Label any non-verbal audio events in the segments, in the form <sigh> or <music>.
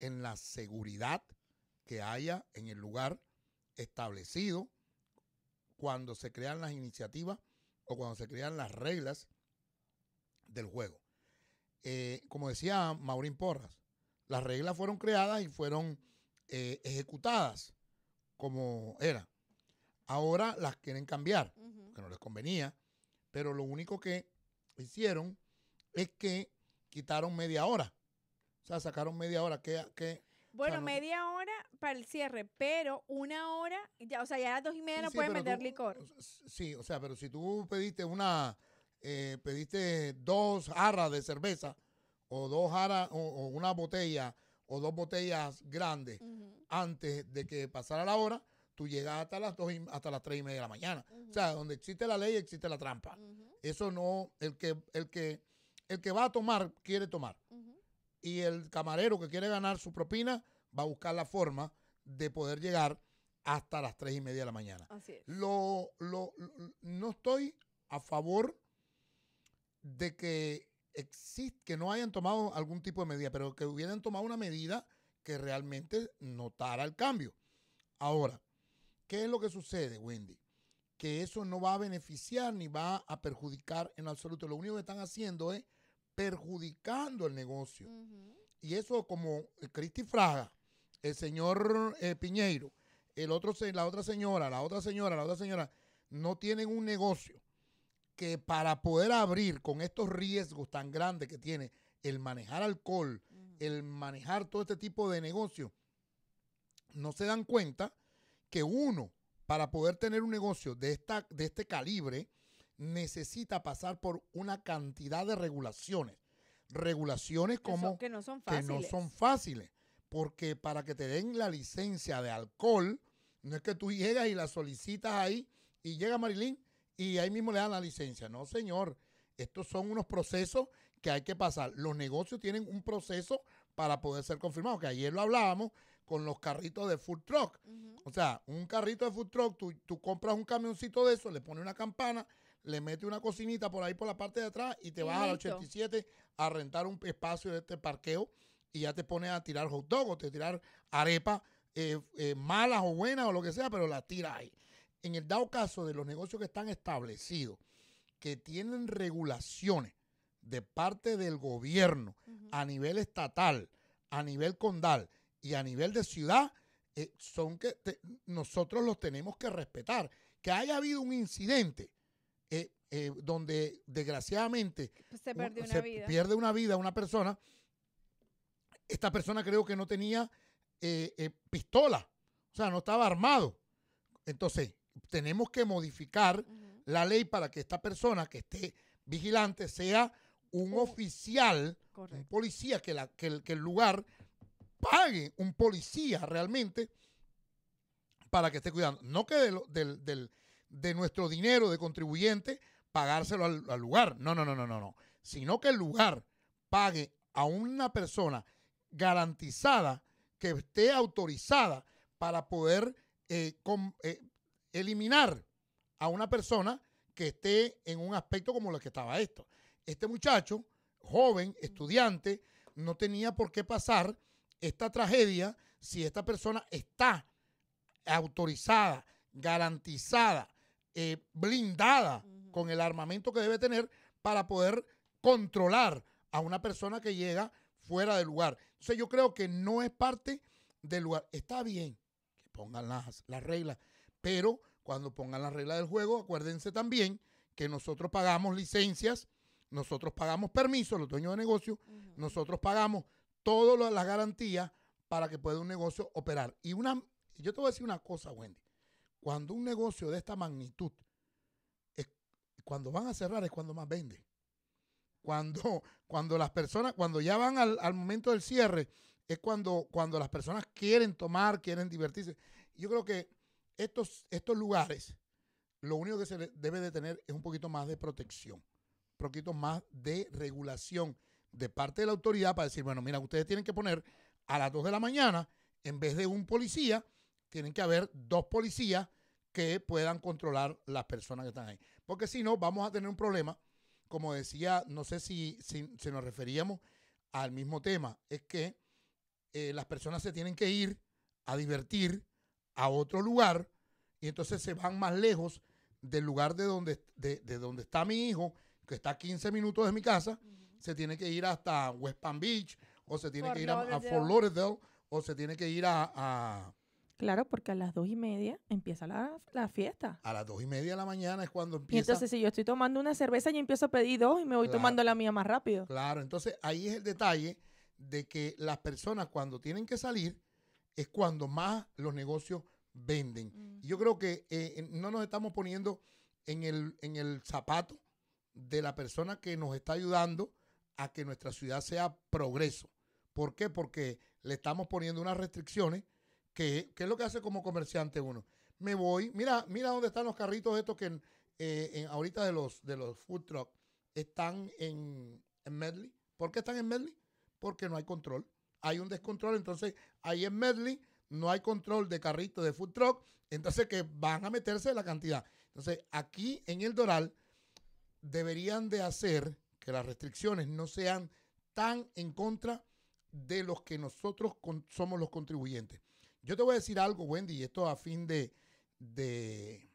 en la seguridad que haya en el lugar establecido cuando se crean las iniciativas o cuando se crean las reglas del juego. Eh, como decía Maurín Porras, las reglas fueron creadas y fueron eh, ejecutadas como era. Ahora las quieren cambiar, que no les convenía, pero lo único que hicieron es que quitaron media hora. O sea, sacaron media hora. que que bueno, media hora para el cierre, pero una hora, ya, o sea, ya a las dos y media no pueden vender licor. Sí, o sea, pero si tú pediste una, eh, pediste dos jarras de cerveza o dos jarras o, una botella o dos botellas grandes antes de que pasara la hora, tú llegas hasta las dos hasta las tres y media de la mañana. O sea, donde existe la ley existe la trampa. Eso no, el que, el que, el que va a tomar quiere tomar y el camarero que quiere ganar su propina va a buscar la forma de poder llegar hasta las tres y media de la mañana. Así es. Lo, lo, no estoy a favor de que existe, que no hayan tomado algún tipo de medida, pero que hubieran tomado una medida que realmente notara el cambio. Ahora, ¿qué es lo que sucede, Wendy? Que eso no va a beneficiar ni va a perjudicar en absoluto. Lo único que están haciendo es perjudicando el negocio. Y eso como Cristi Fraga, el señor eh, Piñeiro, el otro, la otra señora, la otra señora, la otra señora, no tienen un negocio que para poder abrir con estos riesgos tan grandes que tiene el manejar alcohol, el manejar todo este tipo de negocio, no se dan cuenta que uno, para poder tener un negocio de, esta, de este calibre, necesita pasar por una cantidad de regulaciones. Regulaciones como que, no son fáciles. que no son fáciles. Porque para que te den la licencia de alcohol, no es que tú llegas y la solicitas ahí y llega Marilyn y ahí mismo le dan la licencia. No, señor. Estos son unos procesos que hay que pasar. Los negocios tienen un proceso para poder ser confirmados, que ayer lo hablábamos con los carritos de food truck. O sea, un carrito de food truck, tú, tú compras un camioncito de eso, le pones una campana, le mete una cocinita por ahí por la parte de atrás y te vas al 87 a rentar un espacio de este parqueo y ya te pones a tirar hot dog o te tirar arepas eh, eh, malas o buenas o lo que sea, pero las tiras ahí. En el dado caso de los negocios que están establecidos, que tienen regulaciones de parte del gobierno a nivel estatal, a nivel condal y a nivel de ciudad, eh, son que nosotros los tenemos que respetar. Que haya habido un incidente eh, eh, donde desgraciadamente se, una vida. pierde una vida una persona, esta persona creo que no tenía eh, pistola, o sea, no estaba armado. Entonces, tenemos que modificar la ley para que esta persona que esté vigilante sea un oficial, un policía, que, la, que, el, que el lugar pague un policía realmente para que esté cuidando. No que del, del, de nuestro dinero de contribuyente pagárselo al, lugar. No, no, no, no, no, no. Sino que el lugar pague a una persona garantizada que esté autorizada para poder eh, eh, eliminar a una persona que esté en un aspecto como lo que estaba esto. Este muchacho, joven, estudiante, no tenía por qué pasar esta tragedia si esta persona está autorizada, garantizada, eh, blindada con el armamento que debe tener para poder controlar a una persona que llega fuera del lugar. Entonces yo creo que no es parte del lugar. Está bien que pongan las, las reglas, pero cuando pongan las reglas del juego, acuérdense también que nosotros pagamos licencias, nosotros pagamos permisos, los dueños de negocio, nosotros pagamos todas las garantías para que pueda un negocio operar. Y una, yo te voy a decir una cosa, Wendy. Cuando un negocio de esta magnitud, es, cuando van a cerrar es cuando más vende. Cuando, <laughs> cuando las personas, cuando ya van al, momento del cierre, es cuando, cuando las personas quieren tomar, quieren divertirse. Yo creo que estos, estos lugares, lo único que se debe de tener es un poquito más de protección, un poquito más de regulación de parte de la autoridad para decir, bueno, mira, ustedes tienen que poner a las 2 de la mañana, en vez de un policía, tienen que haber dos policías que puedan controlar las personas que están ahí. Porque si no, vamos a tener un problema. Como decía, no sé si, si, nos referíamos al mismo tema, es que eh, las personas se tienen que ir a divertir a otro lugar y entonces se van más lejos del lugar de donde, de, de donde está mi hijo, que está a 15 minutos de mi casa, se tiene que ir hasta West Palm Beach o se tiene Fort que ir a. Fort Lauderdale o se tiene que ir a, a, Claro, porque a las dos y media empieza la, la fiesta. a las dos y media de la mañana es cuando Y empieza. entonces si yo estoy tomando una cerveza, yo empiezo a pedir dos y me voy Claro. tomando la mía más rápido. Claro, entonces ahí es el detalle de que las personas cuando tienen que salir es cuando más los negocios venden. Y yo creo que eh, no nos estamos poniendo en el, en el zapato de la persona que nos está ayudando a que nuestra ciudad sea progreso. ¿Por qué? Porque le estamos poniendo unas restricciones que es lo que hace como comerciante uno. Me voy, mira, mira dónde están los carritos estos que eh, ahorita de los, de los food truck están en, en Medley. ¿Por qué están en Medley? Porque no hay control. Hay un descontrol, entonces ahí en Medley no hay control de carritos de food truck, entonces que van a meterse la cantidad. Entonces aquí en el Doral deberían de hacer que las restricciones no sean tan en contra de los que nosotros somos los contribuyentes. Yo te voy a decir algo, Wendy, y esto a fin de, de,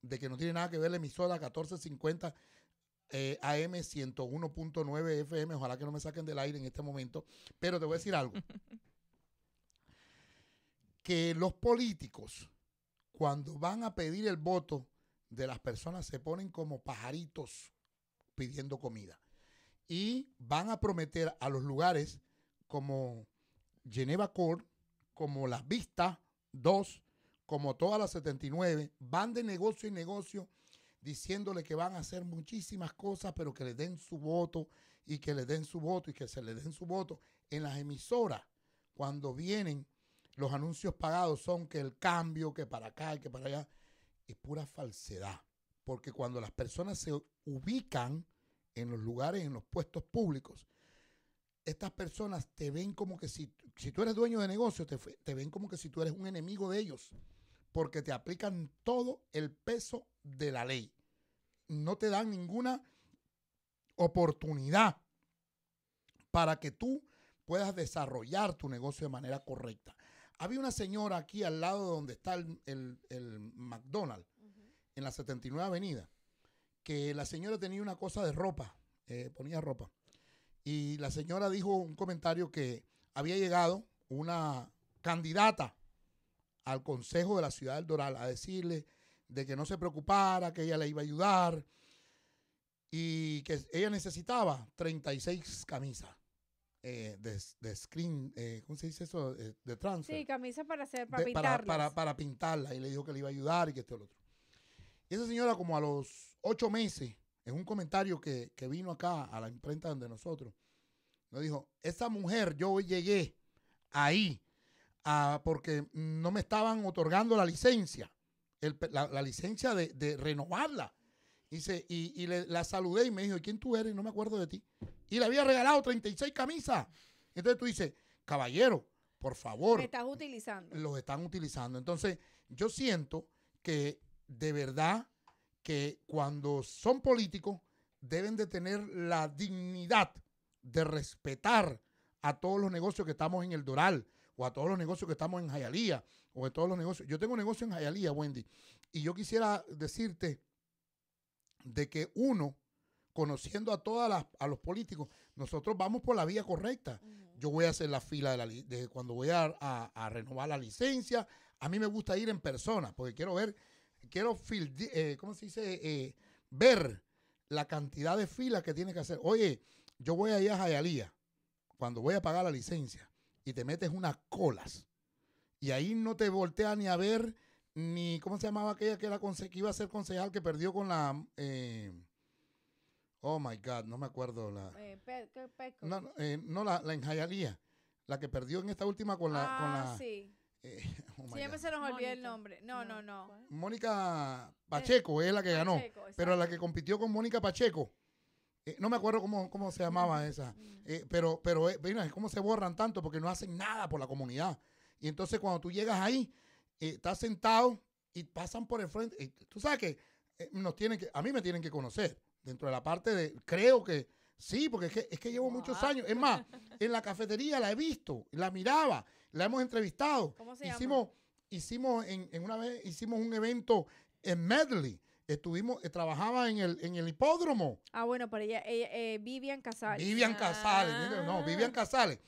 de que no tiene nada que ver la emisora 1450 eh, AM 101.9 FM. Ojalá que no me saquen del aire en este momento. Pero te voy a decir algo. <laughs> que los políticos, cuando van a pedir el voto de las personas, se ponen como pajaritos pidiendo comida. Y van a prometer a los lugares como Geneva Court, como Las Vistas 2, como todas las 79, van de negocio en negocio diciéndole que van a hacer muchísimas cosas, pero que le den su voto y que le den su voto y que se le den su voto. En las emisoras, cuando vienen los anuncios pagados son que el cambio, que para acá y que para allá, es pura falsedad. Porque cuando las personas se ubican en los lugares, en los puestos públicos, estas personas te ven como que si, si tú eres dueño de negocio, te, te ven como que si tú eres un enemigo de ellos, porque te aplican todo el peso de la ley. No te dan ninguna oportunidad para que tú puedas desarrollar tu negocio de manera correcta. Había una señora aquí al lado de donde está el, el- el McDonald's, en la 79 Avenida, que la señora tenía una cosa de ropa, eh, ponía ropa. Y la señora dijo un comentario que había llegado una candidata al Consejo de la Ciudad del Doral a decirle de que no se preocupara, que ella le iba a ayudar y que ella necesitaba 36 camisas eh, de, de screen, eh, ¿cómo se dice eso? Eh, de transfer Sí, camisa para hacer, para de- para, pintarlas. para, para pintarla y le dijo que le iba a ayudar y que esto y lo otro. Y esa señora como a los ocho meses, en un comentario que, que vino acá a la imprenta donde nosotros, nos dijo, esa mujer yo llegué ahí ah, porque no me estaban otorgando la licencia, el la, la licencia de, de renovarla. Dice, y, y le, la saludé y me dijo, ¿y quién tú eres? No me acuerdo de ti. Y le había regalado 36 camisas. Entonces tú dices, caballero, por favor Me estás utilizando. los están utilizando. Entonces, yo siento que de verdad que cuando son políticos deben de tener la dignidad de respetar a todos los negocios que estamos en el Doral o a todos los negocios que estamos en Jayalía o a todos los negocios. Yo tengo un negocio en Jayalía, Wendy, y yo quisiera decirte de que uno, conociendo a todas las, a los políticos, nosotros vamos por la vía correcta. Yo voy a hacer la fila de, la, de cuando voy a, a- a renovar la licencia. A mí me gusta ir en persona porque quiero ver, quiero eh, ¿cómo se dice? Eh, ver la cantidad de filas que tiene que hacer. Oye, yo voy a ir a Jayalía cuando voy a pagar la licencia y te metes unas colas y ahí no te volteas ni a ver ni, ¿cómo se llamaba aquella que, era conse- que iba a ser concejal que perdió con la... eh, oh, my God, no me acuerdo la... Eh. No, no, eh, no la, la en Hialeah, la que perdió en esta última con la... con ah, la sí. eh, <laughs> oh Siempre God. se nos olvida el Mónica. nombre. No, no, no. Mónica Pacheco es la que ganó, Pacheco, pero la que compitió con Mónica Pacheco, eh, no me acuerdo cómo, cómo se llamaba esa, eh, pero, pero eh, mira, cómo se borran tanto porque no hacen nada por la comunidad. Y entonces cuando tú llegas ahí, eh, estás sentado y pasan por el frente. tú sabes que nos tienen que, a mí me tienen que conocer dentro de la parte de, creo que Sí, porque es que, es que llevo muchos años. Es más, en la cafetería la he visto, la miraba, la hemos entrevistado. ¿Cómo se hicimos, hicimos en, en una vez hicimos un evento en Medley. Estuvimos, eh, trabajaba en el, en el hipódromo. Ah, bueno, pero ella, ella, eh, Vivian Casales. Vivian Casales, ¿entiendes? no, Vivian Casales.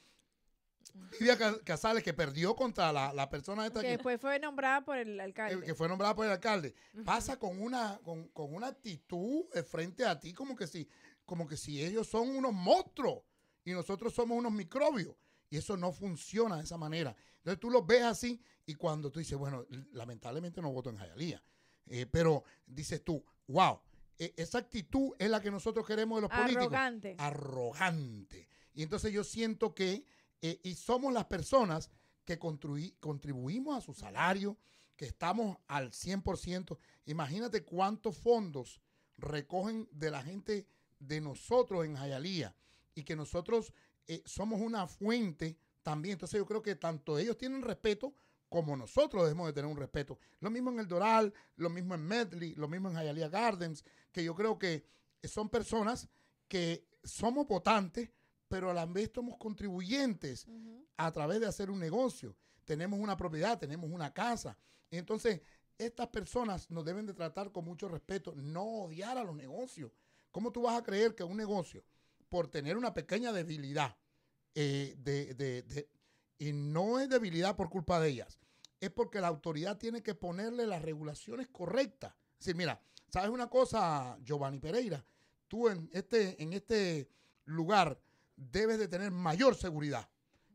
Vivian Ca- Casales que perdió contra la, la persona esta que que, después fue nombrada por el eh, alcalde. que fue nombrada por el alcalde. Pasa con una, con, con una actitud frente a ti como que si, como que si ellos son unos monstruos y nosotros somos unos microbios. Y eso no funciona de esa manera. Entonces tú los ves así y cuando tú dices, bueno, lamentablemente no voto en Jayalía. Eh, pero dices tú, wow, e- esa actitud es la que nosotros queremos de los políticos Arrogante. arrogante. Y entonces yo siento que, eh, y somos las personas que contribui- contribuimos a su salario, que estamos al 100%. Imagínate cuántos fondos recogen de la gente de nosotros en Jayalía y que nosotros eh, somos una fuente también. Entonces yo creo que tanto ellos tienen respeto como nosotros debemos de tener un respeto. Lo mismo en el Doral, lo mismo en Medley, lo mismo en Hialeah Gardens, que yo creo que son personas que somos votantes, pero a la vez somos contribuyentes a través de hacer un negocio. Tenemos una propiedad, tenemos una casa. Entonces, estas personas nos deben de tratar con mucho respeto, no odiar a los negocios. ¿Cómo tú vas a creer que un negocio, por tener una pequeña debilidad, eh, de, de- de- y no es debilidad por culpa de ellas, es porque la autoridad tiene que ponerle las regulaciones correctas? Es decir, mira, ¿sabes una cosa, Giovanni Pereira? Tú en este, en este lugar debes de tener mayor seguridad.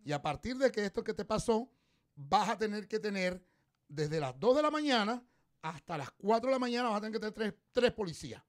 Y a partir de que esto que te pasó, vas a tener que tener desde las 2 de la mañana hasta las 4 de la mañana vas a tener que tener tres, tres policías.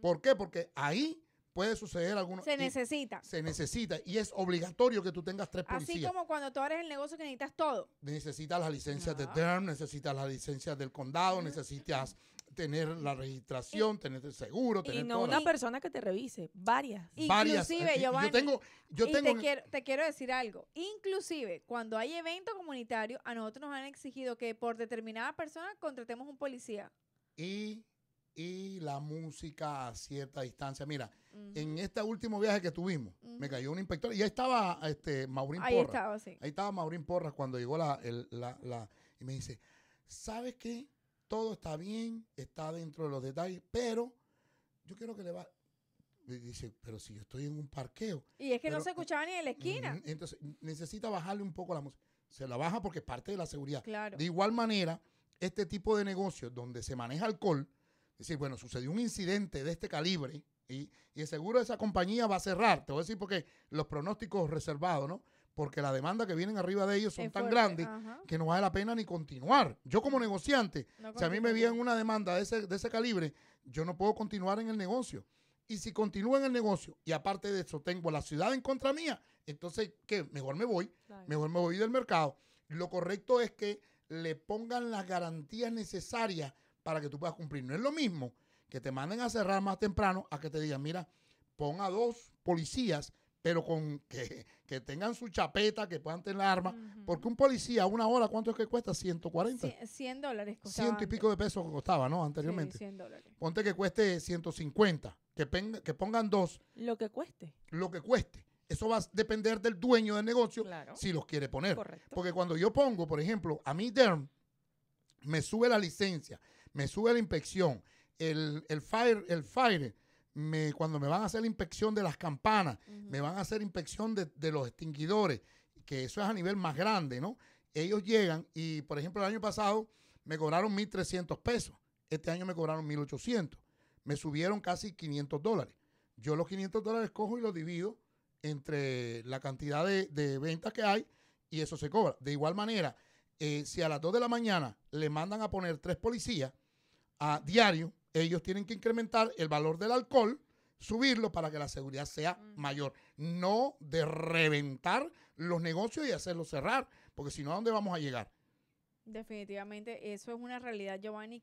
¿Por qué? Porque ahí puede suceder alguno. Se y necesita. se necesita y es obligatorio que tú tengas tres Así policías. como cuando tú abres el negocio que necesitas todo. Necesitas las licencias de Ah. DERM, necesitas las licencias del condado, necesitas tener la registración, tener el seguro, Y tener no todas una las- persona que te revise, varias. varias. Inclusive, eh, Giovanni, Yo tengo, yo y tengo te quiero, te quiero decir algo. Inclusive, cuando hay evento comunitario, a nosotros nos han exigido que por determinada persona contratemos un policía. y, y la música a cierta distancia. Mira, en este último viaje que tuvimos, me cayó un inspector y ahí estaba este, Maurín Ahí estaba, sí. Ahí estaba Maurín Porras cuando llegó la, el- la- la- y me dice, ¿sabes qué? Todo está bien, está dentro de los detalles, pero yo quiero que le va... Y dice, pero si yo estoy en un parqueo. Y es que no se escuchaba ni en la esquina. Entonces, necesita bajarle un poco la música. Se la baja porque es parte de la seguridad. Claro. De igual manera, este tipo de negocios donde se maneja alcohol, es decir, bueno, sucedió un incidente de este calibre y, y seguro esa compañía va a cerrar. Te voy a decir porque los pronósticos reservados, ¿no? Porque la demanda que vienen arriba de ellos son Es tan fuerte, grandes ajá. que no vale la pena ni continuar. Yo como negociante, No si a mí me viene una demanda de ese, de ese calibre, yo no puedo continuar en el negocio. Y si continúo en el negocio y aparte de eso tengo la ciudad en contra mía, entonces, ¿qué? Mejor me voy, mejor me voy del mercado. Lo correcto es que le pongan las garantías necesarias para que tú puedas cumplir. No es lo mismo que te manden a cerrar más temprano a que te digan, mira, pon a dos policías, pero con que, que tengan su chapeta, que puedan tener armas. Ujú. Porque un policía, una hora, ¿cuánto es que cuesta? 140. Cien- 100 dólares costaba Ciento y antes. pico de pesos que costaba, ¿no? Sí, Anteriormente. 100 dólares. Ponte que cueste 150, que, pen- que pongan dos, Lo que cueste. lo que cueste. Eso va a depender del dueño del negocio Claro. si los quiere poner. Correcto. Porque cuando yo pongo, por ejemplo, a mí DERM, me sube la licencia, me sube la inspección, el, el fire, el fire me, cuando me van a hacer la inspección de las campanas, me van a hacer inspección de, de los extinguidores, que eso es a nivel más grande, ¿no? Ellos llegan y, por ejemplo, el año pasado me cobraron 1.300 pesos. Este año me cobraron 1.800. Me subieron casi 500 dólares. Yo los 500 dólares cojo y los divido entre la cantidad de, de ventas que hay y eso se cobra. De igual manera, eh, si a las 2 de la mañana le mandan a poner tres policías a diario, ellos tienen que incrementar el valor del alcohol, subirlo para que la seguridad sea mayor. No de reventar los negocios y hacerlos cerrar, porque si no, ¿a dónde vamos a llegar? Definitivamente, eso es una realidad, Giovanni,